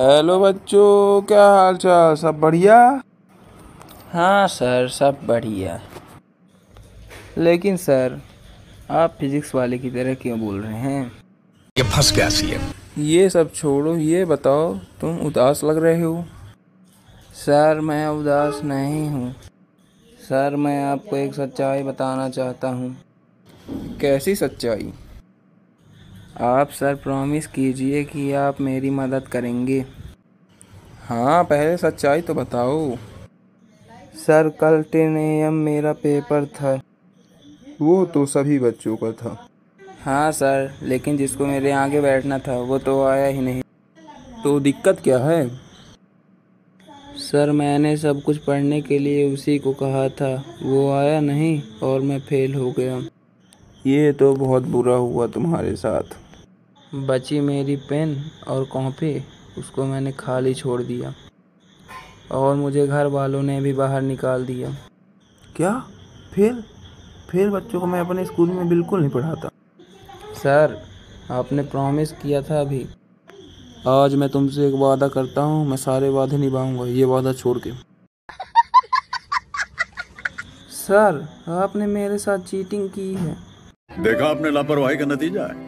Hello बच्चों क्या हाल चाल सब बढ़िया? हाँ सर सब बढ़िया। लेकिन सर आप फिजिक्स वाले की तरह क्यों बोल रहे हैं? ये फंस गया सीएम। ये सब छोड़ो ये बताओ तुम उदास लग रहे हो? सर मैं उदास नहीं हूँ। सर मैं आपको एक सच्चाई बताना चाहता हूँ। कैसी सच्चाई? आप सर प्रॉमिस कीजिए कि आप मेरी मदद करेंगे। हाँ पहले सच्चाई तो बताओ। सर कल टेन एम मेरा पेपर था। वो तो सभी बच्चों का था। हाँ सर लेकिन जिसको मेरे आगे बैठना था वो तो आया ही नहीं। तो दिक्कत क्या है? सर मैंने सब कुछ पढ़ने के लिए उसी को कहा था। वो आया नहीं और मैं फेल हो गया। ये तो बहुत बुरा हुआ तुम्हारे साथ। बची मेरी पेन और कॉपी उसको मैंने खाली छोड़ दिया। और मुझे घर वालों ने भी बाहर निकाल दिया। क्या? फिर? फिर बच्चों को मैं अपने स्कूल में बिल्कुल नहीं पढ़ाता। सर आपने प्रॉमिस किया था अभी। आज मैं तुमसे एक वादा करता हूँ मैं सारे वादे निभाऊँगा ये वादा छोड़ के। सर आपने मेरे साथ चीटिंग की है। देखा आपने लापरवाही का नतीजा है।